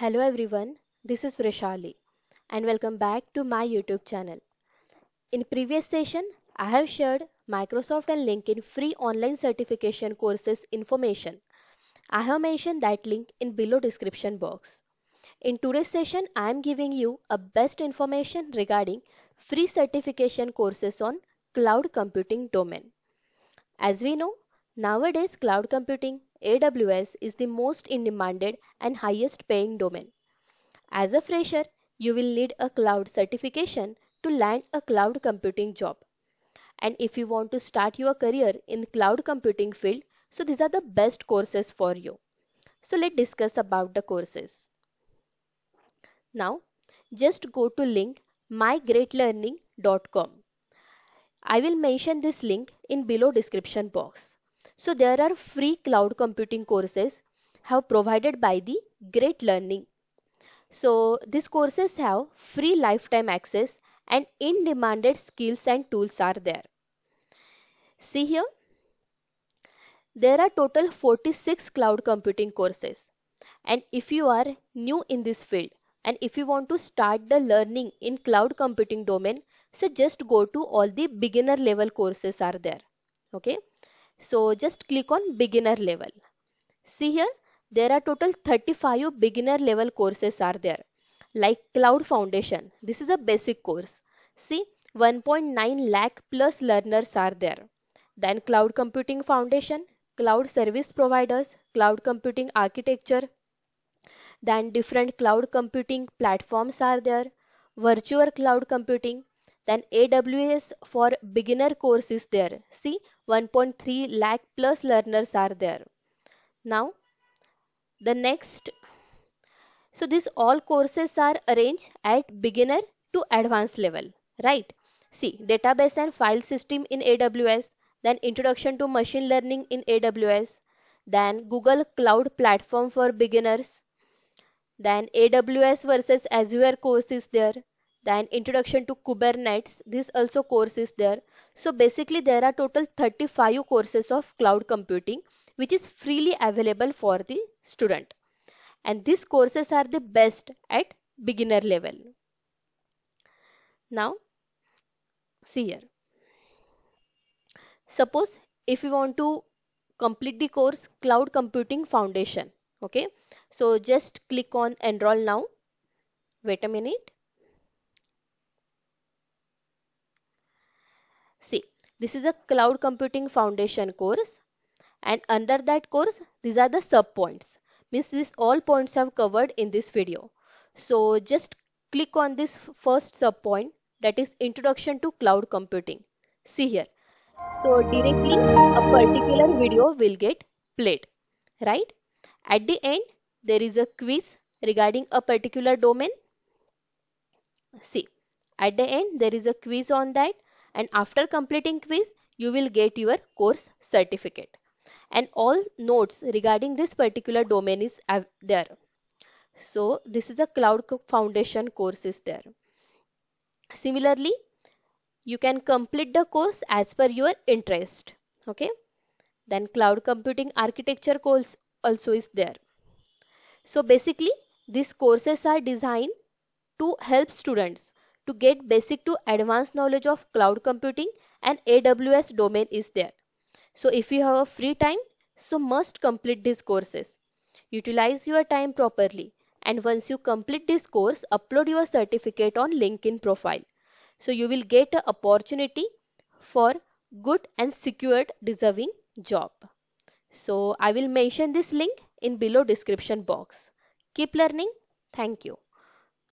Hello everyone, this is Vrushali and welcome back to my YouTube channel. In previous session, I have shared Microsoft and LinkedIn free online certification courses information. I have mentioned that link in below description box. In today's session, I am giving you a best information regarding free certification courses on cloud computing domain. As we know, nowadays cloud computing AWS is the most in demanded and highest paying domain. As a fresher, you will need a cloud certification to land a cloud computing job. And if you want to start your career in cloud computing field, so these are the best courses for you. So let's discuss about the courses. Now, just go to link mygreatlearning.com. I will mention this link in below description box. So there are free cloud computing courses have provided by the Great Learning. So these courses have free lifetime access and in-demanded skills and tools are there. See here, there are total 46 cloud computing courses. And if you are new in this field and if you want to start the learning in cloud computing domain, so just go to all the beginner level courses are there. Okay. So just click on beginner level. See here, there are total 35 beginner level courses are there. Like Cloud Foundation. This is a basic course. See, 1.9 lakh plus learners are there. Then Cloud Computing Foundation, Cloud Service Providers, Cloud Computing Architecture. Then different cloud computing platforms are there. Virtual Cloud Computing, then AWS for beginner course is there. See 1.3 lakh plus learners are there. Now the next. So these all courses are arranged at beginner to advanced level. Right. See database and file system in AWS. Then introduction to machine learning in AWS. Then Google Cloud Platform for beginners. Then AWS versus Azure course is there then introduction to kubernetes this also course is there. So basically there are total 35 courses of cloud computing which is freely available for the student. And these courses are the best at beginner level. Now see here. Suppose if you want to complete the course cloud computing foundation okay? So just click on enroll now. Wait a minute See, this is a cloud computing foundation course and under that course, these are the sub points. Means this all points have covered in this video. So just click on this first sub point that is introduction to cloud computing. See here. So directly a particular video will get played, right? At the end, there is a quiz regarding a particular domain. See, at the end, there is a quiz on that and after completing quiz you will get your course certificate. And all notes regarding this particular domain is there. So this is a cloud foundation course is there. Similarly you can complete the course as per your interest okay? Then cloud computing architecture course also is there. So basically these courses are designed to help students to get basic to advanced knowledge of cloud computing and AWS domain is there. So if you have a free time, so must complete these courses. Utilize your time properly and once you complete this course, upload your certificate on LinkedIn profile. So you will get an opportunity for good and secured deserving job. So I will mention this link in below description box. Keep learning. Thank you.